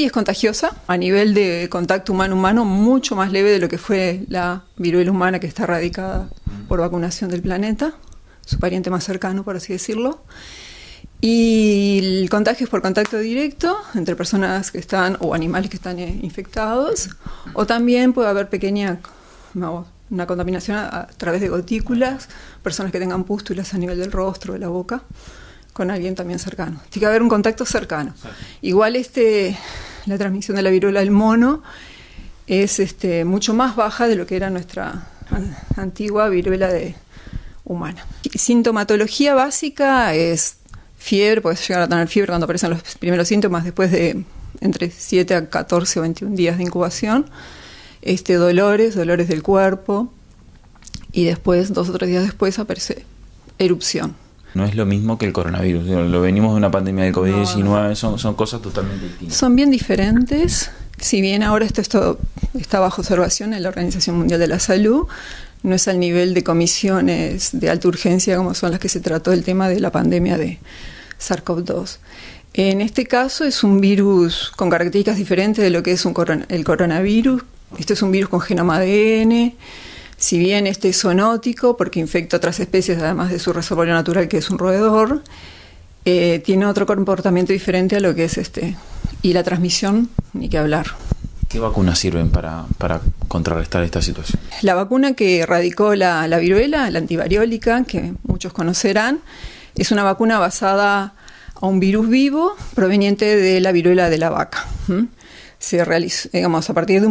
Y es contagiosa a nivel de contacto humano-humano, mucho más leve de lo que fue la viruela humana que está erradicada por vacunación del planeta, su pariente más cercano, por así decirlo. Y el contagio es por contacto directo entre personas que están o animales que están eh, infectados, o también puede haber pequeña una contaminación a, través de gotículas, personas que tengan pústulas a nivel del rostro, de la boca, con alguien también cercano. Tiene que haber un contacto cercano. Igual este, la transmisión de la viruela del mono es este, mucho más baja de lo que era nuestra antigua viruela de, humana. Sintomatología básica es fiebre, puedes llegar a tener fiebre cuando aparecen los primeros síntomas después de entre 7 a 14 o 21 días de incubación, este, dolores, dolores del cuerpo, y después, dos o tres días después, aparece erupción. No es lo mismo que el coronavirus, lo venimos de una pandemia de COVID-19, son, son cosas totalmente distintas. Son bien diferentes, si bien ahora esto, esto está bajo observación en la Organización Mundial de la Salud, no es al nivel de comisiones de alta urgencia como son las que se trató el tema de la pandemia de SARS-CoV-2. En este caso es un virus con características diferentes de lo que es un el coronavirus. Este es un virus con genoma ADN. Si bien este es zoonótico, porque infecta otras especies además de su reservorio natural que es un roedor, eh, tiene otro comportamiento diferente a lo que es este. Y la transmisión, ni que hablar. ¿Qué vacunas sirven para, contrarrestar esta situación? La vacuna que erradicó la, viruela, la antivariólica, que muchos conocerán, es una vacuna basada a un virus vivo proveniente de la viruela de la vaca. Se realizó, digamos, a partir de,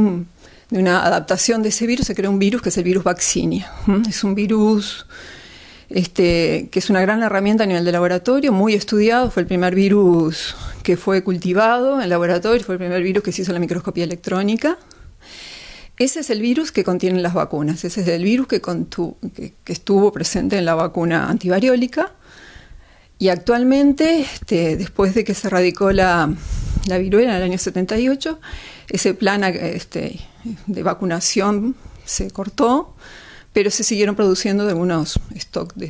de, una adaptación de ese virus se creó un virus que es el virus vaccinia. Es un virus este, que es una gran herramienta a nivel de laboratorio, muy estudiado, fue el primer virus que fue cultivado en laboratorio, fue el primer virus que se hizo la microscopía electrónica. Ese es el virus que contienen las vacunas, ese es el virus que, estuvo presente en la vacuna antivariólica. Y actualmente, este, después de que se erradicó la, viruela en el año 78, ese plan este, de vacunación se cortó pero se siguieron produciendo algunos stocks de